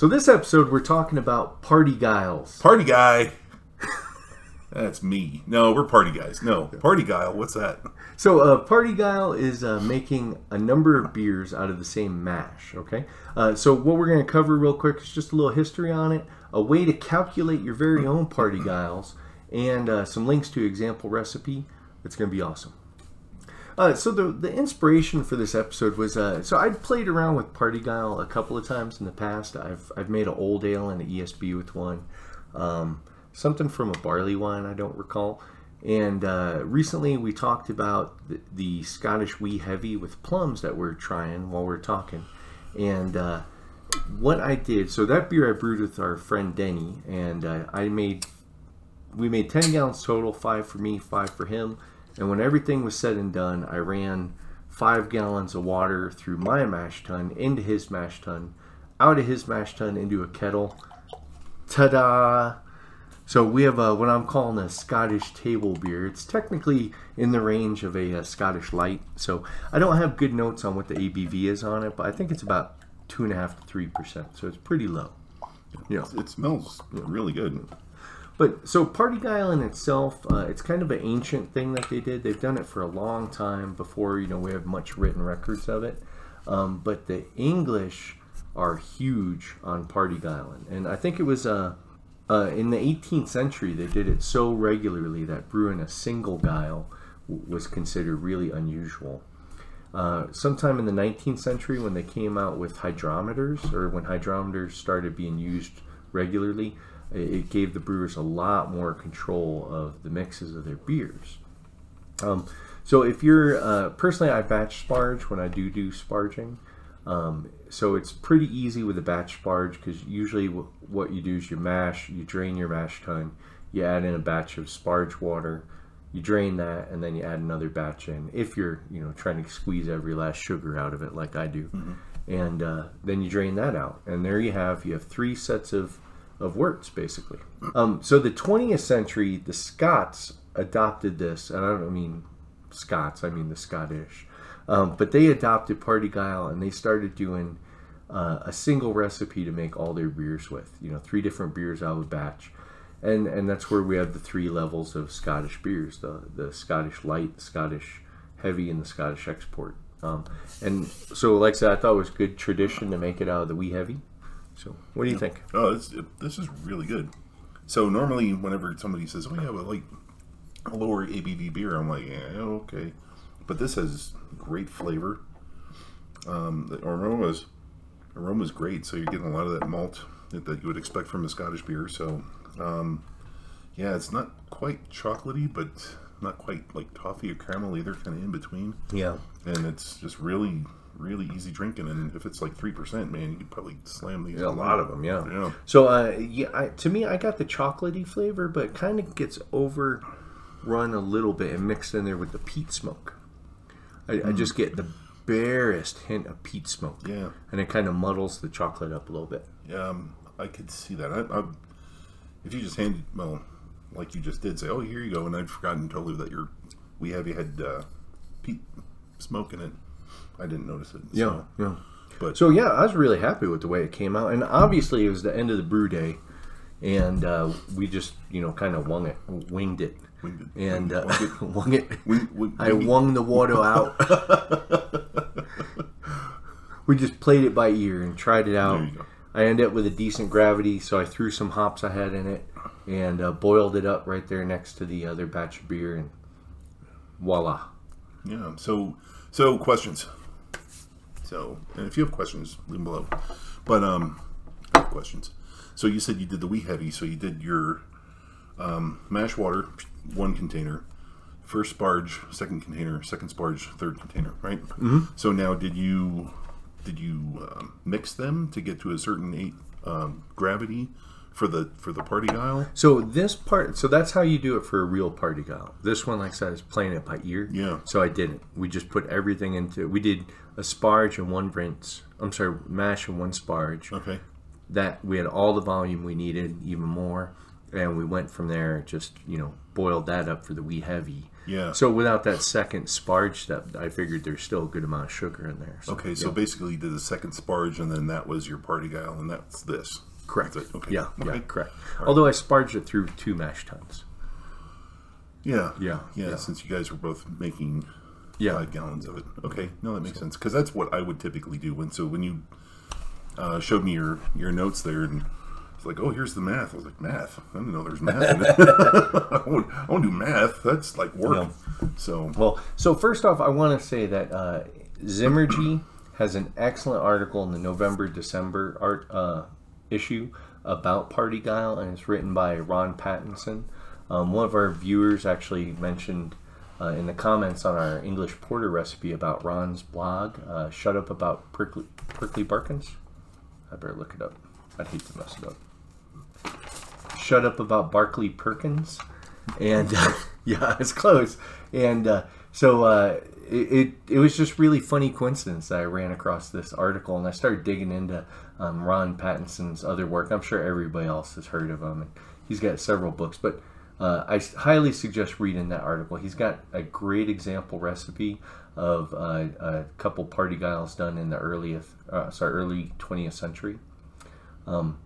So this episode, we're talking about parti-gyles. Party guy. That's me. No, we're party guys. No, parti-gyle. What's that? So uh, parti-gyle is uh, making a number of beers out of the same mash. Okay. Uh, so what we're going to cover real quick is just a little history on it, a way to calculate your very own parti-gyles, and uh, some links to example recipe. It's going to be awesome. Uh, so the the inspiration for this episode was uh, so I'd played around with Parti-Gyle a couple of times in the past. I've I've made an old ale and an ESB with one, um, something from a barley wine I don't recall. And uh, recently we talked about the, the Scottish Wee Heavy with plums that we're trying while we're talking. And uh, what I did, so that beer I brewed with our friend Denny, and uh, I made we made 10 gallons total, five for me, five for him. And when everything was said and done, I ran five gallons of water through my mash tun into his mash tun, out of his mash tun into a kettle. Ta-da! So we have a, what I'm calling a Scottish table beer. It's technically in the range of a, a Scottish light. So I don't have good notes on what the ABV is on it, but I think it's about two and a half to three percent. So it's pretty low. Yeah, it smells really good. But so Parti-Gyle in itself, uh, it's kind of an ancient thing that they did. They've done it for a long time before you know we have much written records of it. Um, but the English are huge on Parti-Gyle, and I think it was uh, uh, in the 18th century they did it so regularly that brewing a single gyle was considered really unusual. Uh, sometime in the 19th century, when they came out with hydrometers, or when hydrometers started being used regularly, it gave the brewers a lot more control of the mixes of their beers. Um, so if you're uh, personally, I batch sparge when I do do sparging. Um, so it's pretty easy with a batch sparge because usually what you do is you mash, you drain your mash tun, you add in a batch of sparge water, you drain that, and then you add another batch in. If you're you know trying to squeeze every last sugar out of it like I do, and uh, then you drain that out, and there you have you have three sets of of worts, basically. Um, so the 20th century, the Scots adopted this, and I don't mean Scots, I mean the Scottish, um, but they adopted Parti-Gyle and they started doing uh, a single recipe to make all their beers with. You know, three different beers out of a batch. And, and that's where we have the three levels of Scottish beers the, the Scottish light, the Scottish heavy, and the Scottish export. Um, and so, like I said, I thought it was good tradition to make it out of the wee heavy. So, what do you think? Oh, this, this is really good. So normally, whenever somebody says, "Oh yeah, but like a lower ABV beer," I'm like, "Yeah, okay," but this has great flavor. Um, the aromas, aroma's great. So you're getting a lot of that malt that, that you would expect from a Scottish beer. So, um, yeah, it's not quite chocolatey, but not quite like toffee or caramel either. Kind of in between, Yeah. and it's just really, really easy drinking. And if it's like three percent, man, you could probably slam these. A lot of them, yeah. Yeah. So, uh, yeah, I, to me, I got the chocolatey flavor, but kind of gets overrun a little bit and mixed in there with the peat smoke. I, I just get the barest hint of peat smoke. Yeah. And it kind of muddles the chocolate up a little bit. Um, I could see that. I, I, if you just handed, well, like you just did, say, "Oh, here you go," and I'd forgotten totally that your we have you had uh, peat smoke in it. I didn't notice it. So, yeah. but So, yeah, I was really happy with the way it came out. And obviously, it was the end of the brew day. And uh, we just, you know, kind of wung it, winged it. Winged it. And uh, wung it. we, we, I wung the water out. we just played it by ear and tried it out. There you go. I ended up with a decent gravity, so I threw some hops I had in it and uh, boiled it up right there next to the other batch of beer, and voila. Yeah. So, so questions. So, and if you have questions, leave them below. But um, questions. So you said you did the wee heavy. So you did your um, mash water, one container, first sparge, second container, second sparge, third container, right? Mm-hmm. So now, did you did you um, mix them to get to a certain eight um, gravity for the for the parti-gyle? So this part, so that's how you do it for a real parti-gyle. This one, like I said, is playing it by ear. Yeah. So I didn't. We just put everything into. We did a sparge and one rinse. I'm sorry, mash and one sparge. Okay. That we had all the volume we needed, even more, and we went from there. Just you know, boiled that up for the wee heavy. Yeah. So without that second sparge step, I figured there's still a good amount of sugar in there. So, Okay, so yeah. basically you did the second sparge, and then that was your parti-gyle, and that's this. Correct. Okay. Yeah, Okay. yeah, correct. Although I sparged it through two mash tuns. Yeah. Yeah, Yeah. yeah. Since you guys were both making Yeah. five gallons of it. Okay. No, that makes sense because that's what I would typically do. When so when you uh, showed me your your notes there and. It's like, oh, here's the math. I was like, math? I didn't know there's math in it. I, won't, I won't do math. That's like work. So, Well, so first off, I want to say that uh, Zymurgy has an excellent article in the November December art uh, issue about Parti-Gyle, and it's written by Ron Pattinson. Um, one of our viewers actually mentioned uh, in the comments on our English porter recipe about Ron's blog, uh, "Shut Up About Prickly, Prickly Barkins." I better look it up. I'd hate to mess it up. Shut Up About Barclay Perkins. And yeah, it's close. And uh, so uh, it, it, it was just really funny coincidence that I ran across this article and I started digging into um, Ron Pattinson's other work. I'm sure everybody else has heard of him. And he's got several books, but uh, I highly suggest reading that article. He's got a great example recipe of uh, a couple parti-gyles done in the earliest, uh, sorry, early 20th century. Um,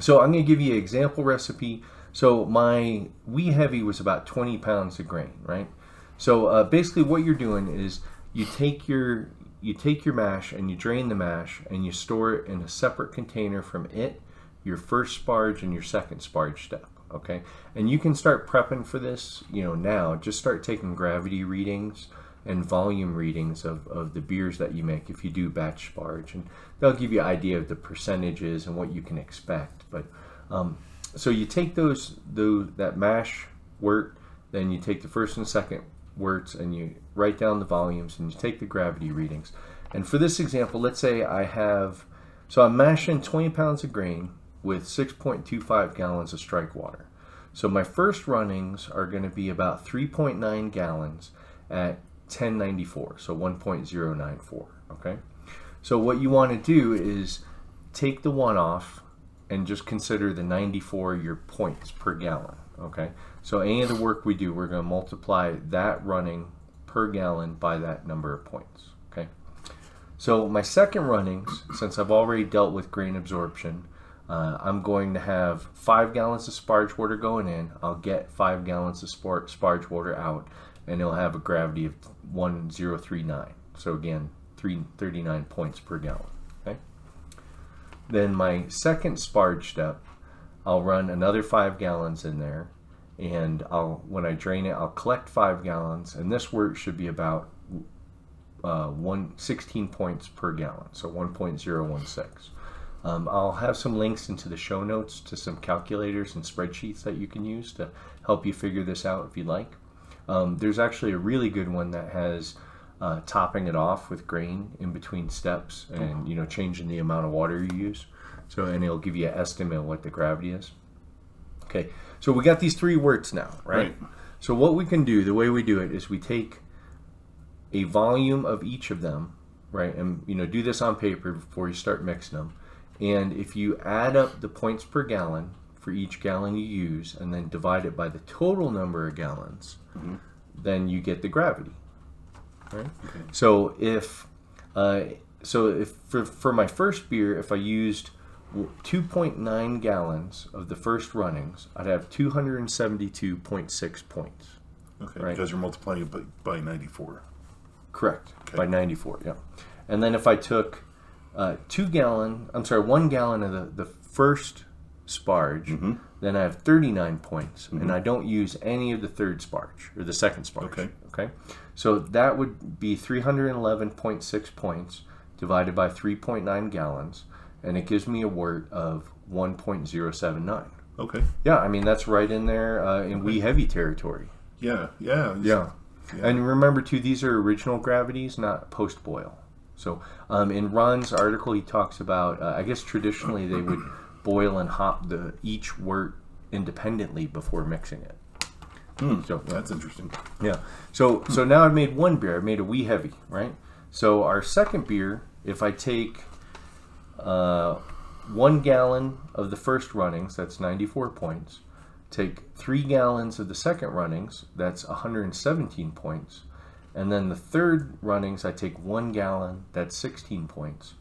So I'm going to give you an example recipe. So my wee heavy was about 20 pounds of grain, right? So uh, basically, what you're doing is you take your you take your mash and you drain the mash and you store it in a separate container from it, your first sparge and your second sparge step. Okay, and you can start prepping for this. You know now, just start taking gravity readings and volume readings of, of the beers that you make if you do batch sparge and they'll give you an idea of the percentages and what you can expect but um, so you take those those that mash wort then you take the first and second worts and you write down the volumes and you take the gravity readings and for this example let's say i have so i'm mashing 20 pounds of grain with 6.25 gallons of strike water so my first runnings are going to be about 3.9 gallons at 1094, so 1.094. Okay, so what you want to do is take the one off and just consider the 94 your points per gallon. Okay, so any of the work we do, we're going to multiply that running per gallon by that number of points. Okay, so my second runnings, since I've already dealt with grain absorption, uh, I'm going to have five gallons of sparge water going in. I'll get five gallons of spar- sparge water out, and it'll have a gravity of 1039. So again, 339 points per gallon. Okay. Then my second sparge step, I'll run another five gallons in there, and I'll when I drain it, I'll collect five gallons, and this wort should be about uh, one, 16 points per gallon, so 1.016. Um, I'll have some links into the show notes to some calculators and spreadsheets that you can use to help you figure this out if you'd like. Um, there's actually a really good one that has uh, topping it off with grain in between steps and you know changing the amount of water you use. So and it'll give you an estimate of what the gravity is. Okay, so we got these three worts now, right? Right. So what we can do, the way we do it is we take a volume of each of them, right? And you know, do this on paper before you start mixing them. And if you add up the points per gallon for each gallon you use, and then divide it by the total number of gallons, then you get the gravity. Right. So if uh, so if for, for my first beer, if I used 2.9 gallons of the first runnings, I'd have 272.6 points. okay, Right. because you're multiplying it by, by 94. Correct. Okay. By 94, yeah. And then if I took uh, two gallon, I'm sorry, one gallon of the, the first sparge, Mm-hmm. then I have 39 points, and I don't use any of the third sparge or the second sparge. Okay. Okay. So that would be 311.6 points divided by 3.9 gallons, and it gives me a wort of 1.079. Okay. Yeah, I mean that's right in there uh, in wee heavy territory. Yeah, yeah. Yeah. Yeah. And remember too, these are original gravities, not post boil. So um, in Ron's article, he talks about. Uh, I guess traditionally they would boil and hop the each wort independently before mixing it. So That's interesting. yeah. So so now I've made one beer. I've made a wee heavy, right? So our second beer, if I take uh, one gallon of the first runnings, that's 94 points, take three gallons of the second runnings, that's 117 points. And then the third runnings, I take one gallon, that's 16 points.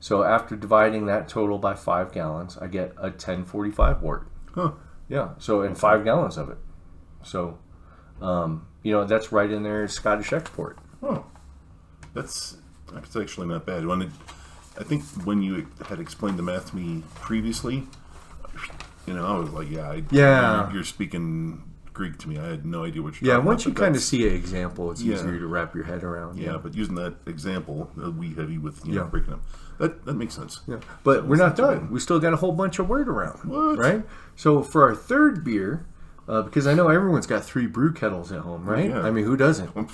So after dividing that total by five gallons, I get a 1045 wort. Huh. Yeah, so and five gallons of it. So, um, you know, that's right in there, Scottish export. Oh, that's that's actually not bad. When it, I think when you had explained the math to me previously, you know, I was like, yeah, I, Yeah. you're, speaking Greek to me. I had no idea what you're Yeah, once about. you kind of see an example, it's Yeah. easier to wrap your head around. yeah, but using that example, uh, wee heavy with you know Yeah. breaking up, that that makes sense. Yeah. But we're not not done. bad. We still got a whole bunch of wort around. What? Right? So for our third beer, uh, because I know everyone's got three brew kettles at home, right? Yeah. I mean, who doesn't?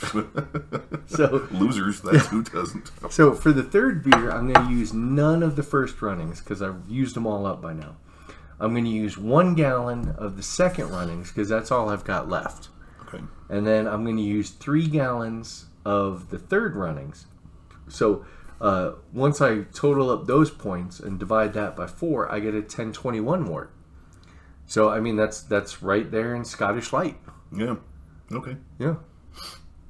So Losers, that's who doesn't. So for the third beer, I'm going to use none of the first runnings because I've used them all up by now. I'm going to use one gallon of the second runnings because that's all I've got left. Okay. And then I'm going to use three gallons of the third runnings. So uh, once I total up those points and divide that by four, I get a 1021 wort. So I mean that's that's right there in Scottish Light. Yeah. Okay. Yeah.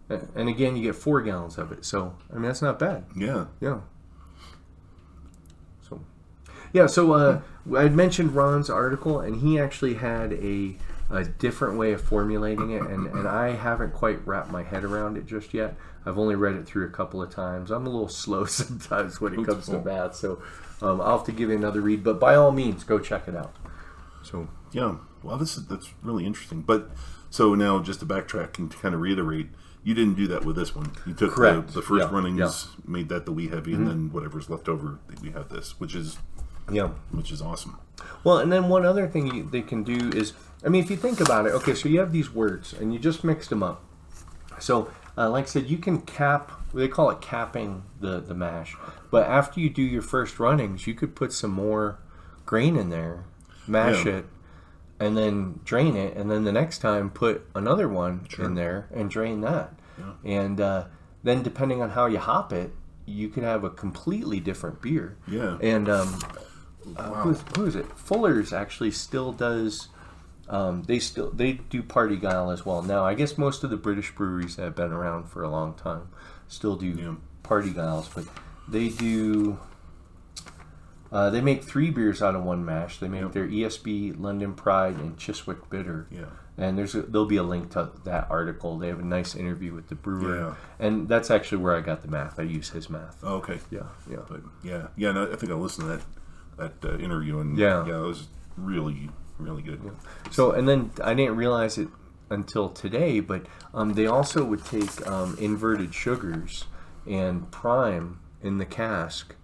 And again, you get four gallons of it. So I mean that's not bad. Yeah. Yeah. So, yeah. So uh, I mentioned Ron's article, and he actually had a, a different way of formulating it, and, and I haven't quite wrapped my head around it just yet. I've only read it through a couple of times. I'm a little slow sometimes when it comes to math, so um, I'll have to give it another read. But by all means, go check it out. So Yeah. Well, this is that's really interesting. But so now, just to backtrack and to kind of reiterate, you didn't do that with this one. You took the, Correct. the first Yeah, runnings, yeah. Mm-hmm. made that the wee heavy, and then whatever's left over, we have this, which is yeah. which is awesome. Well, and then one other thing you, they can do is, I mean, if you think about it, okay, so you have these worts and you just mixed them up. So, uh, like I said, you can cap, they call it capping the, the mash. But after you do your first runnings, you could put some more grain in there, mash Yeah. it, and then drain it. And then the next time, put another one in there and drain that. And uh, then, depending on how you hop it, you could have a completely different beer. Yeah. And um, uh, who's, who is it? Fuller's actually still does. Um, they still they do parti-gyle as well. Now I guess most of the British breweries that have been around for a long time still do Yeah. parti-gyles, but they do. Uh, they make three beers out of one mash. They make Yep. their ESB, London Pride, and Chiswick Bitter. Yeah. And there's a, there'll be a link to that article. They have a nice interview with the brewer, Yeah. and that's actually where I got the math. I use his math. Oh, okay. Yeah, yeah. But yeah, yeah. No, I think I listened to that that uh, interview, and Yeah. yeah, it was really really good. Yeah. So, and then I didn't realize it until today, but um, they also would take um, inverted sugars and prime in the cask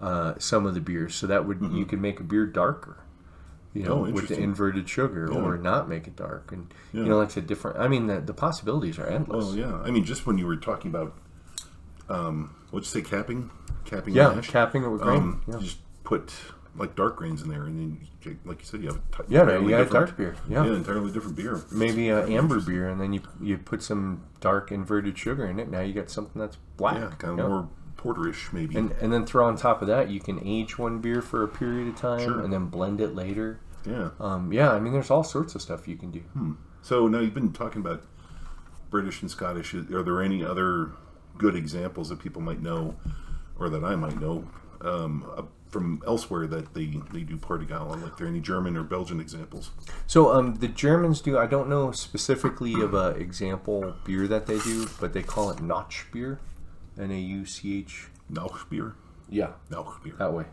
uh, some of the beers, so that would you could make a beer darker. You know, Mm-hmm. Oh, with the inverted sugar, Yeah. or not make it dark, and Yeah. you know, like I said, different. I mean, the, the possibilities are endless. Oh yeah. I mean, just when you were talking about, um, what'd you say, capping, capping yeah, mash? capping it with grain. Um, yeah, just put like dark grains in there, and then you, like you said, you have a t- yeah, you got dark beer. Yeah. yeah, entirely different beer. Maybe an amber beer, and then you you put some dark inverted sugar in it. Now you got something that's black. Yeah, kind of Yeah. more porterish, maybe. And, and then throw on top of that, you can age one beer for a period of time Sure. and then blend it later. yeah. Um, yeah, I mean, there's all sorts of stuff you can do. So now you've been talking about British and Scottish. Are there any other good examples that people might know, or that I might know, um, from elsewhere that they, they do party gala? Like, there any German or Belgian examples? So um, the Germans do. I don't know specifically of a example beer that they do, but they call it Notch beer, N A U C H. Nauchbier? Yeah, Nauchbier. that way.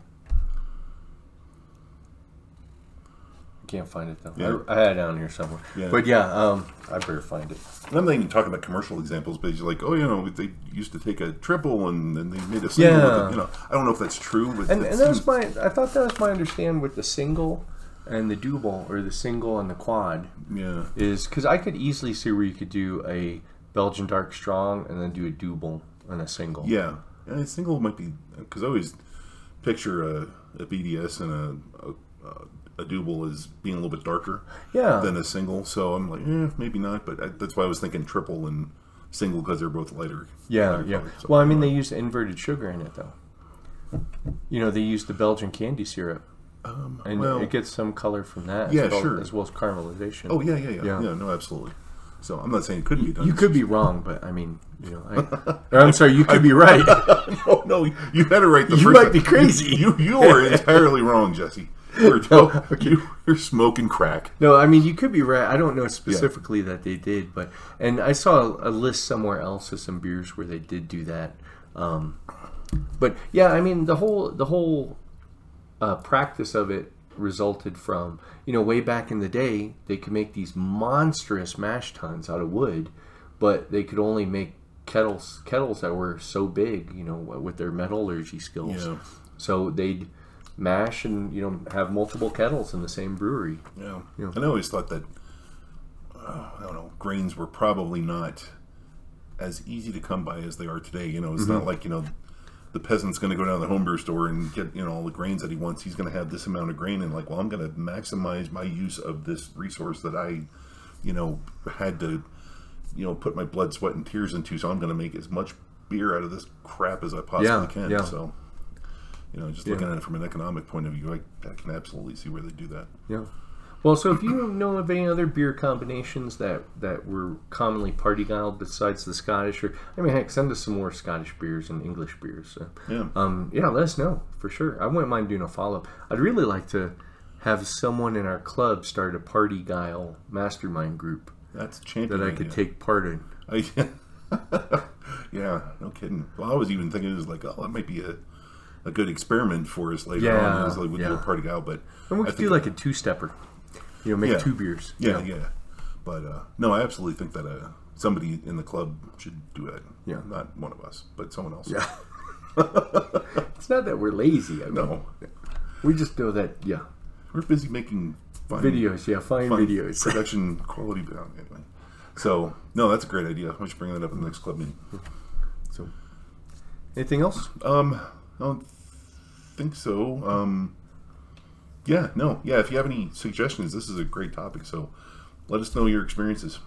I can't find it though. Yeah. I, I had it down here somewhere. Yeah. But yeah, um, I better find it. And I'm not even talking about commercial examples, but it's like, oh, you know, they used to take a triple and then they made a single. With Yeah. it. You know, I don't know if that's true, but And, and that was my. I thought that was my understanding with the single and the double, or the single and the quad. yeah, is because I could easily see where you could do a Belgian dark strong and then do a double and a single. yeah. And a single might be because I always picture a, a BDS and a, a, a double as being a little bit darker. yeah, than a single. So I'm like, eh, maybe not. But I, that's why I was thinking triple and single because they're both lighter. yeah, lighter yeah. So, Well, I mean, they use inverted sugar in it though. You know, they use the Belgian candy syrup. Um, and well, it gets some color from that. Yeah, as well, sure. As well as caramelization. oh yeah, yeah, yeah, Yeah. yeah, No, absolutely. So I'm not saying it couldn't be done. you could be wrong, but I mean, you know, I, I'm sorry, you could be right. no, no, you had it right the You first might time. be crazy. You, you, are entirely wrong, Jesse. You're, you, you're smoking crack. No, I mean you could be right. I don't know specifically that they did, but and I saw a, a list somewhere else of some beers where they did do that. Um, but yeah, I mean the whole the whole uh, practice of it resulted from you know way back in the day they could make these monstrous mash tuns out of wood, but they could only make kettles kettles that were so big, you know, with their metallurgy skills. Yeah. So they'd mash and you know have multiple kettles in the same brewery. Yeah. Yeah. And I always thought that, uh, I don't know, grains were probably not as easy to come by as they are today. You know, it's Mm-hmm. not like, you know, the peasant's going to go down to the homebrew store and get, you know, all the grains that he wants. He's going to have this amount of grain and like, well, I'm going to maximize my use of this resource that I, you know, had to, you know, put my blood, sweat, and tears into. So I'm going to make as much beer out of this crap as I possibly Yeah, can. yeah. So, you know, just looking at it from an economic point of view, I, I can absolutely see where they do that. Yeah. Well, so if you know of any other beer combinations that that were commonly parti-gyled besides the Scottish, or I mean, heck, send us some more Scottish beers and English beers. So, Yeah. um, yeah, let us know for sure. I wouldn't mind doing a follow up. I'd really like to have someone in our club start a parti-gyle mastermind group That's champion. that I could take part in. Yeah, no kidding. Well, I was even thinking it was like, oh, that might be a, a good experiment for us later Yeah, on as like we do yeah. a party gal. But And we I could do like a two stepper. You know, make Yeah. two beers. yeah, yeah. But uh, no, I absolutely think that uh, somebody in the club should do it. Yeah. not one of us, but someone else. Yeah. it's not that we're lazy. I mean, No, we just know that. Yeah, we're busy making fine, videos. Yeah, fine, fine videos. production quality. uh, Anyway, so no, that's a great idea. We should bring that up in the next club meeting. So, anything else? Um, I don't think so. Um, yeah, no, yeah. If you have any suggestions, this is a great topic. So let us know your experiences.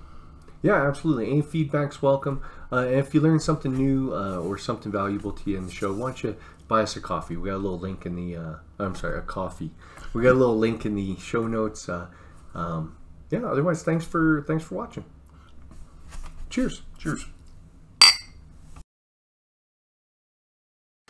Yeah, absolutely. Any feedback's welcome. Uh, and if you learn something new uh, or something valuable to you in the show, why don't you buy us a coffee? We got a little link in the. Uh, I'm sorry, a coffee. We got a little link in the show notes. Uh, um, yeah. Otherwise, thanks for thanks for watching. Cheers. Cheers.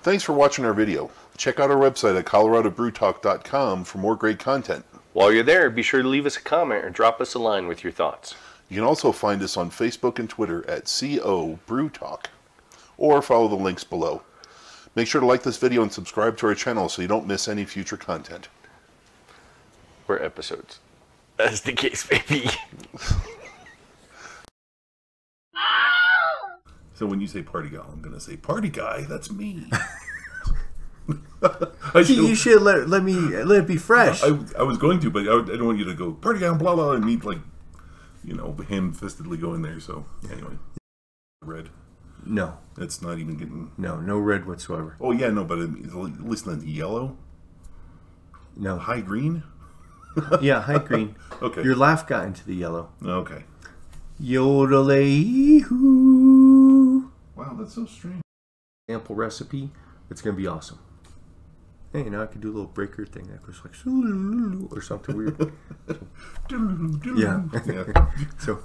Thanks for watching our video. Check out our website at coloradobrewtalk.com for more great content. While you're there, be sure to leave us a comment or drop us a line with your thoughts. You can also find us on Facebook and Twitter at CO Brew Talk, or follow the links below. Make sure to like this video and subscribe to our channel so you don't miss any future content. Or episodes, as the case may be. So when you say party gal, I'm going to say party guy. That's me. I, See, you should, should let, let me let it be fresh. I, I was going to, but I, I don't want you to go party guy, blah blah, and me like, you know, ham-fistedly going there. So anyway, red. no, It's not even getting. no, no red whatsoever. Oh yeah, no, but at least not the yellow, No. high green. Yeah, high green. Okay. Your laugh got into the yellow. Okay. Yodelay. Wow, that's so strange. Sample recipe. It's gonna be awesome. Hey, now I could do a little breaker thing that goes like or something weird. Yeah. yeah. So,